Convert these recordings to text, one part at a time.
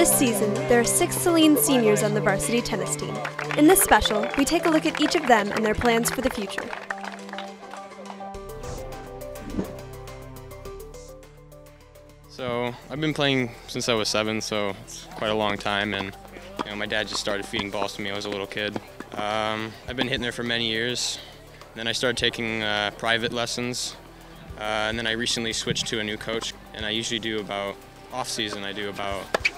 This season, there are six Saline seniors on the varsity tennis team. In this special, we take a look at each of them and their plans for the future. So I've been playing since I was seven, so it's quite a long time. And you know, my dad just started feeding balls to me I was a little kid. Um, I've been hitting there for many years. Then I started taking uh, private lessons, uh, and then I recently switched to a new coach. And I usually do about off season. I do about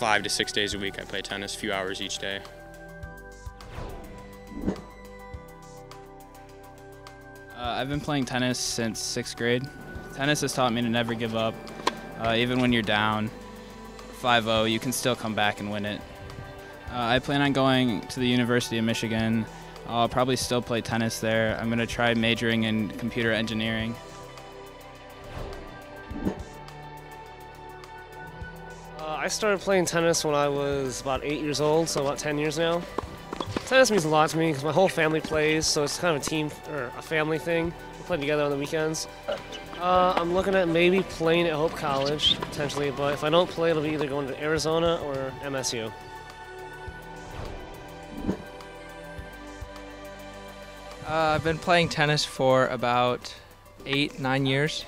five to six days a week. I play tennis, a few hours each day. Uh, I've been playing tennis since sixth grade. Tennis has taught me to never give up. Uh, even when you're down 5-0, you can still come back and win it. Uh, I plan on going to the University of Michigan. I'll probably still play tennis there. I'm going to try majoring in computer engineering. I started playing tennis when I was about eight years old, so about 10 years now. Tennis means a lot to me because my whole family plays, so it's kind of a team or a family thing. We play together on the weekends. Uh, I'm looking at maybe playing at Hope College potentially, but if I don't play, it'll be either going to Arizona or MSU. Uh, I've been playing tennis for about eight, nine years.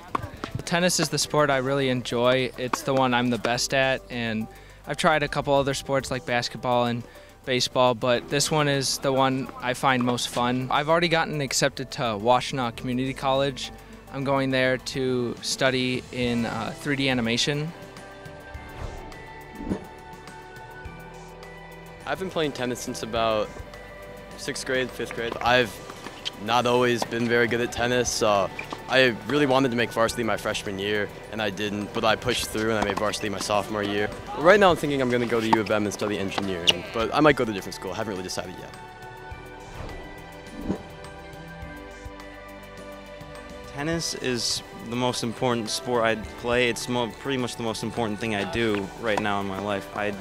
Tennis is the sport I really enjoy. It's the one I'm the best at, and I've tried a couple other sports like basketball and baseball, but this one is the one I find most fun. I've already gotten accepted to Washtenaw Community College. I'm going there to study in uh, 3D animation. I've been playing tennis since about sixth grade, fifth grade. I've not always been very good at tennis. Uh, I really wanted to make varsity my freshman year, and I didn't, but I pushed through and I made varsity my sophomore year. Right now I'm thinking I'm going to go to U of M and study engineering, but I might go to a different school. I haven't really decided yet. Tennis is the most important sport I play. It's pretty much the most important thing I do right now in my life. I,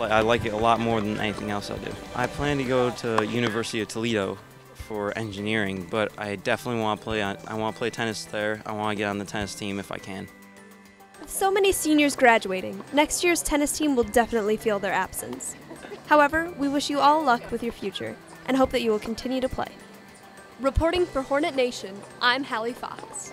I like it a lot more than anything else I do. I plan to go to University of Toledo for engineering, but I definitely want to play. On, I want to play tennis there. I want to get on the tennis team if I can. With so many seniors graduating, next year's tennis team will definitely feel their absence. However, we wish you all luck with your future and hope that you will continue to play. Reporting for Hornet Nation, I'm Hallie Fox.